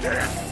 Let's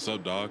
What's up, dog?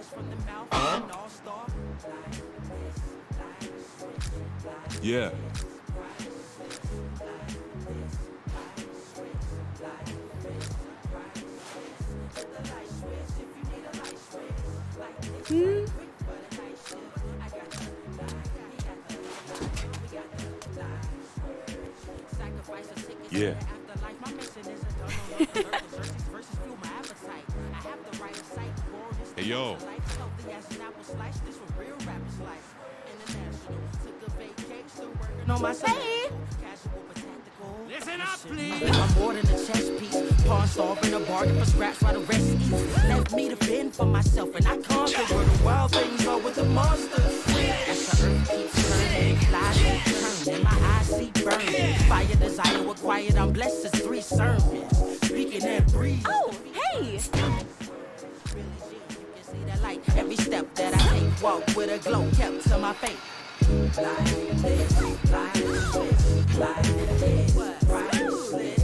This, like switch, like Yeah. Hey, yo. On my Hey. Listen up, please. I'm more than a chess piece. Pawn off in a bargain for scraps while the rest eat. Left me to fend for myself, and I conquered where the wild things are with the monsters. As the earth keeps turning, lies keep turning, my eyes see burning. Fire desire with quiet, I'm blessed as three sermons. Speaking that breeze. Oh, hey. Light. Every step that I take, walk with a glow kept to my face. Like this, like this, like this, priceless. Like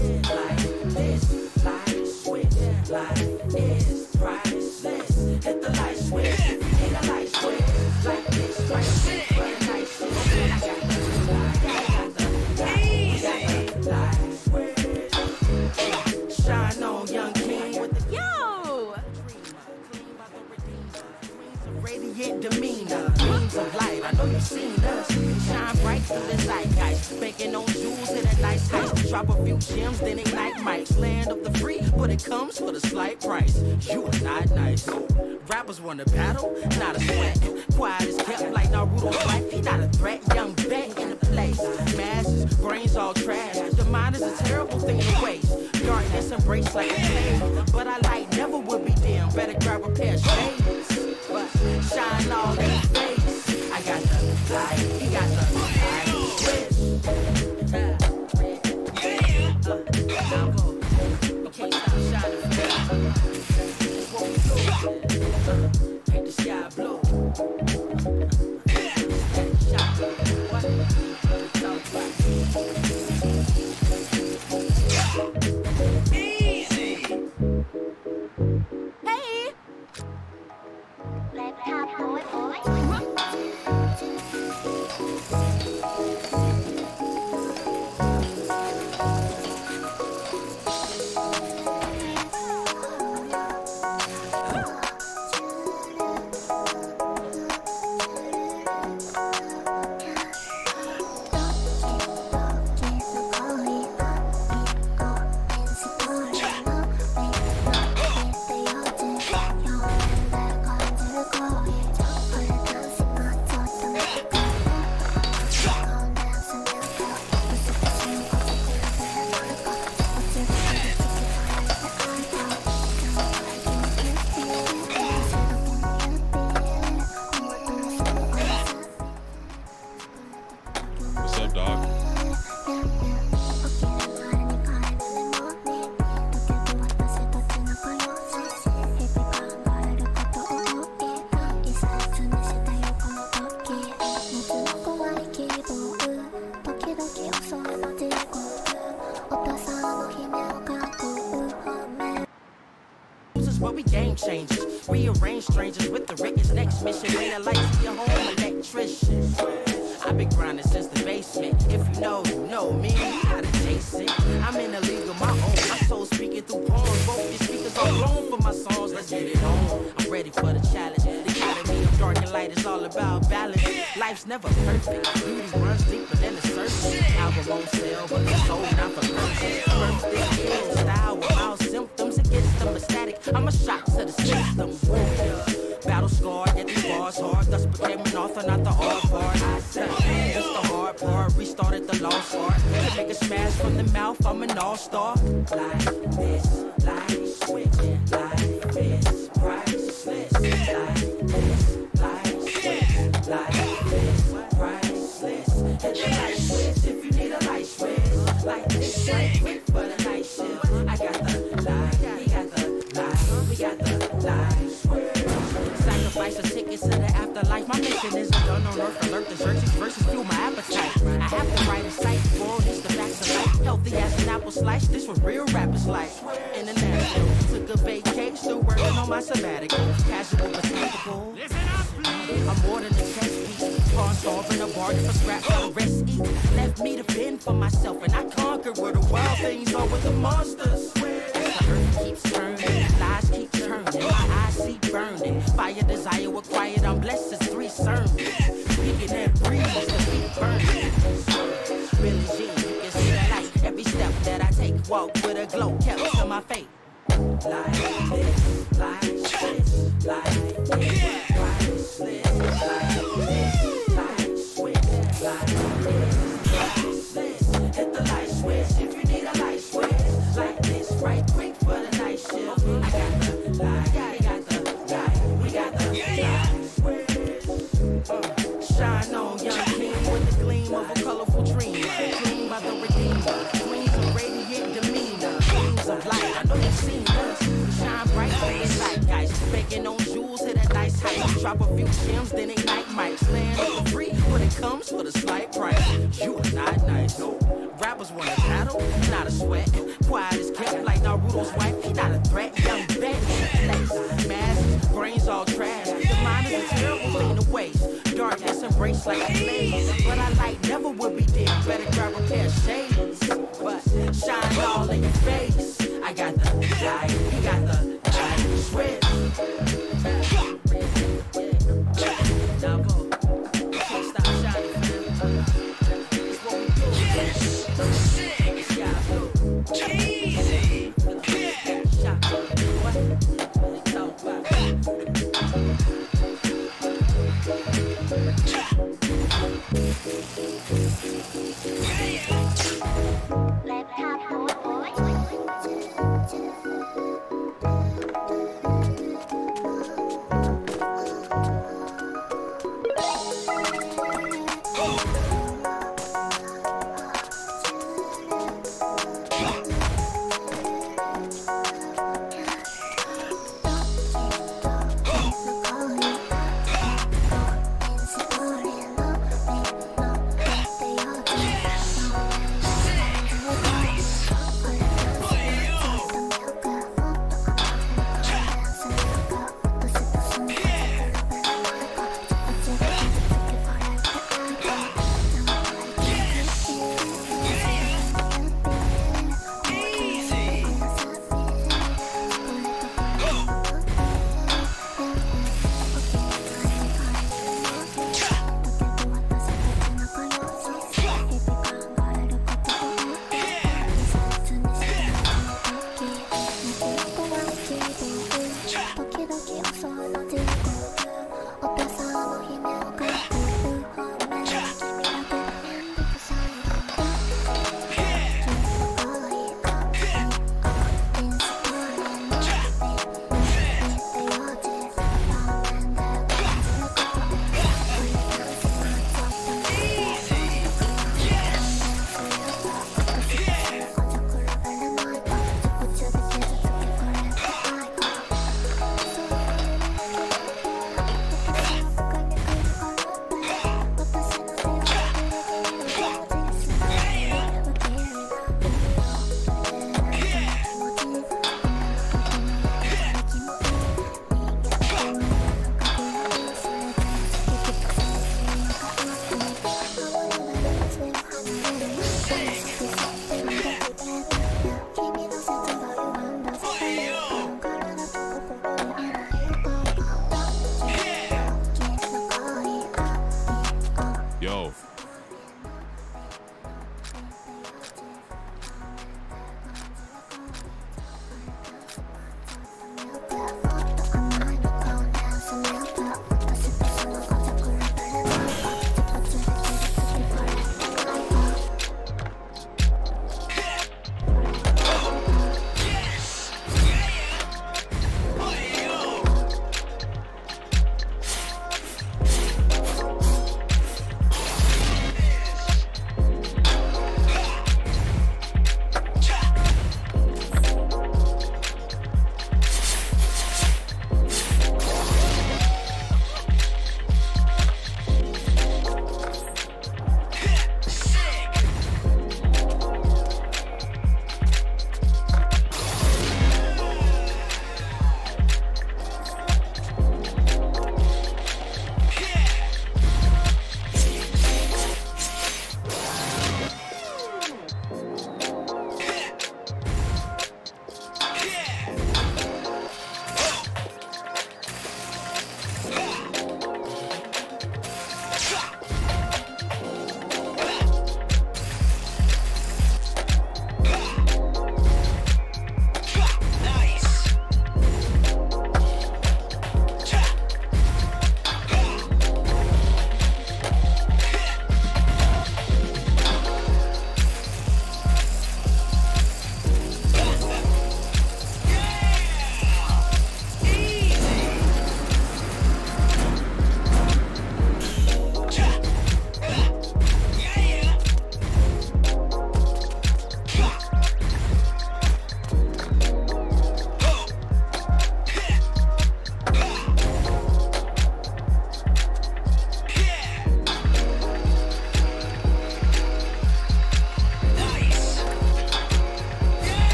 Where we game changers. Rearrange strangers with the Rick's next mission. Bring the lights your home, electrician. I've been grinding since the basement. If you know, you know me. Chase it. I'm in a league of my own. My soul speaking through poems. Both these speakers are blown for my songs. Let's get it on. I'm ready for the challenge. The academy of dark and light is all about balance. Life's never perfect. Beauty runs deeper than the surface. Album on sale, but the soul not for purchase. Birthday style with mild symptoms them ecstatic. I'm a shock to the system. Battle scarred, yet these bars hard. Thus became an author, not the art part. I said, it's the hard part. Restarted the lost art. Can Make a smash from the mouth, I'm an all-star. Like this, like switch, like this, priceless. Like this, like switch, like this, priceless. Hit the switch if you need a light switch. Like this, right light. Sacrifice a ticket to the afterlife. My mission isn't done on earth. Alert the churches versus fuel my appetite. I have to write a sight for all this the facts of life. Healthy as an apple slice. This was real rappers like. International. Took a vacation, still working on my sabbatical. Casual but tactical. I'm more than a test piece. Car solving a bargain for scrap for the rest eat. Left me to fend for myself, and I conquered where the wild things are with the monsters. The earth keeps turning, lies keep turning. See burning. Fire desire quiet, I'm blessed as three sermons. Speaking that breeze, the feet burning. Billie Jean, you can see the light. Every step that I take, walk with a glow, kept to my faith. Like this, like this, like this, priceless. Like this, like switch, like this, Drop a few gems, then ignite mics. Land for free when it comes for the slight price. You are not nice. Rappers want a battle, not a sweat. Quiet is kept like Naruto's wife. He not a threat. Young bet, lace, masses, brains all trash. The mind is a terrible thing to waste. Darkness embraced like a blaze. But I like never would be there. Better grab a pair of shades.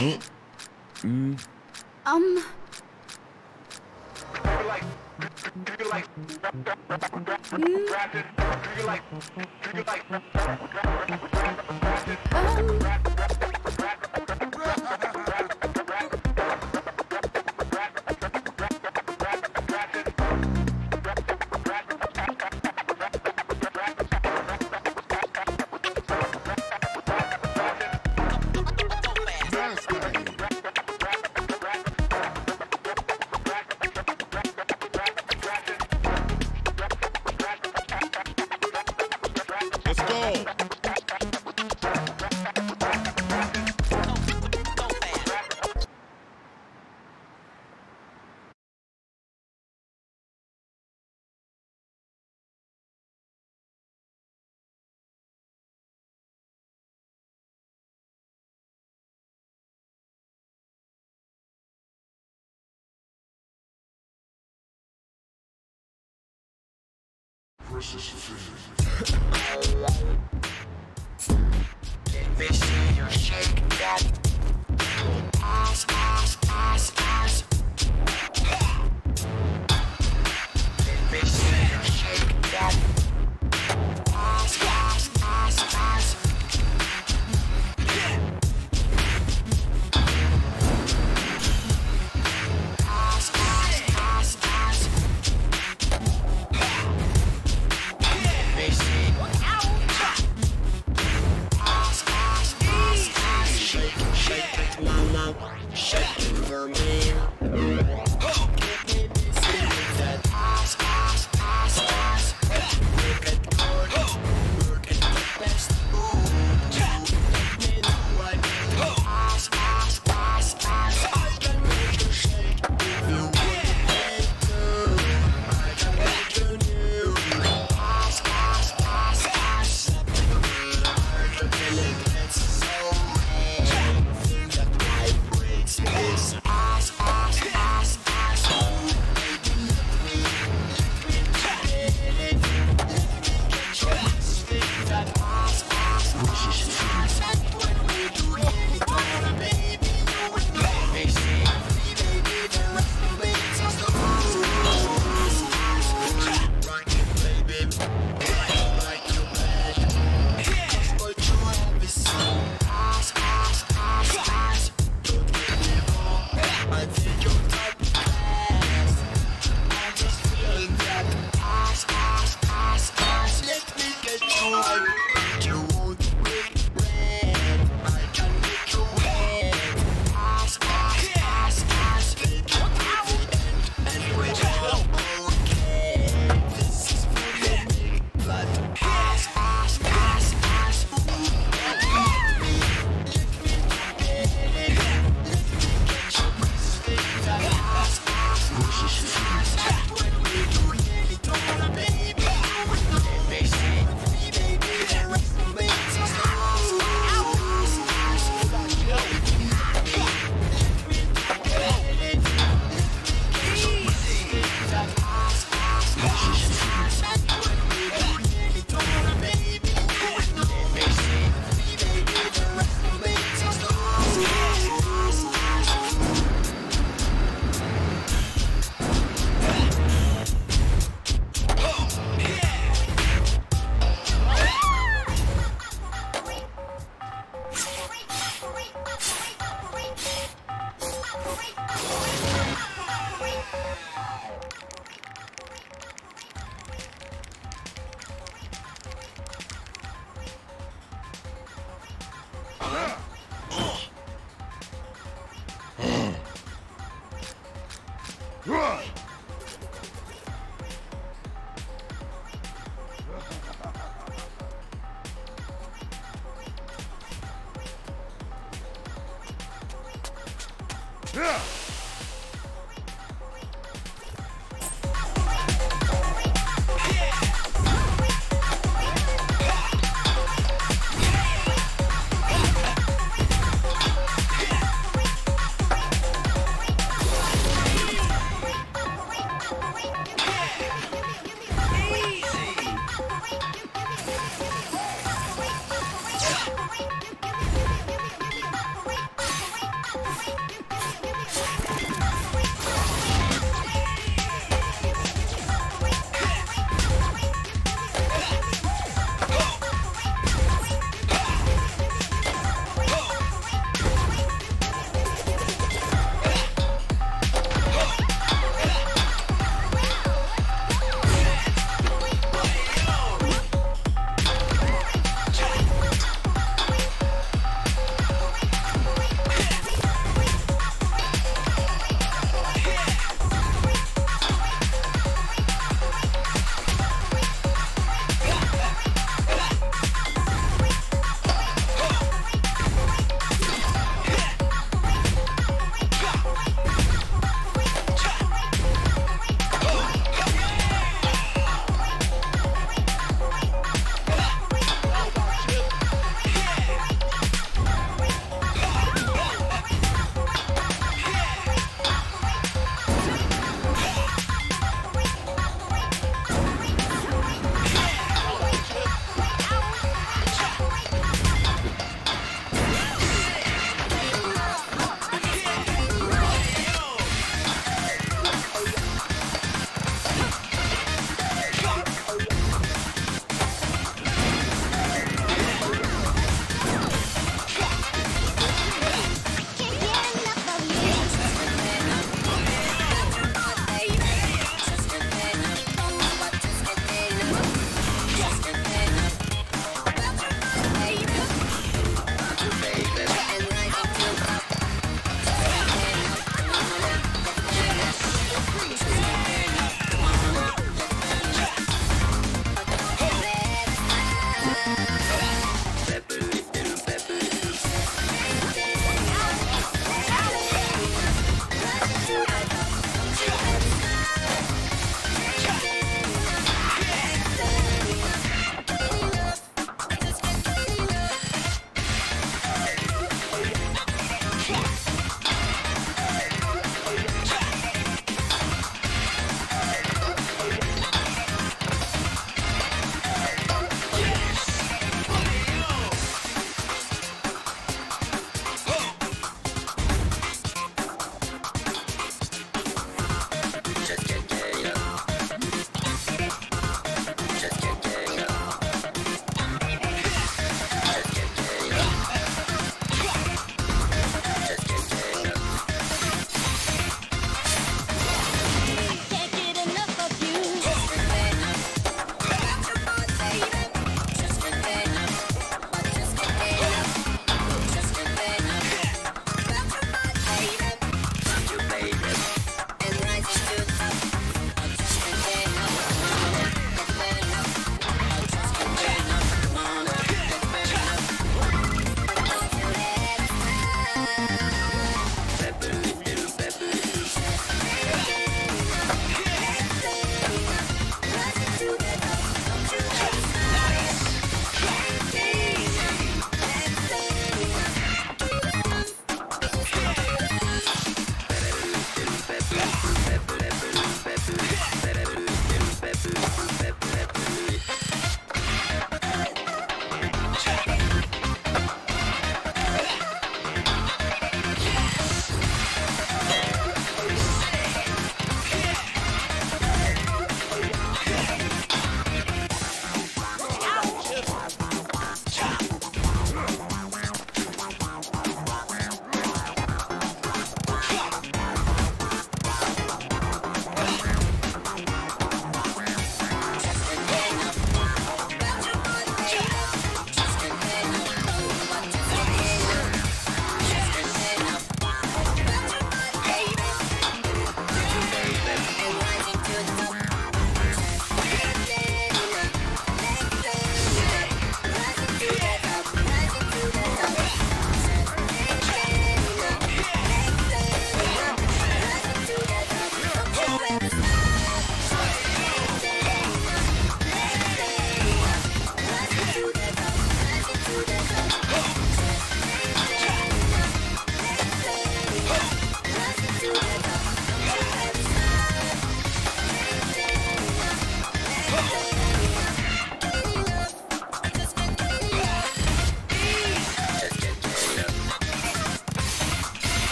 Um, Let's versus Wait, give, give me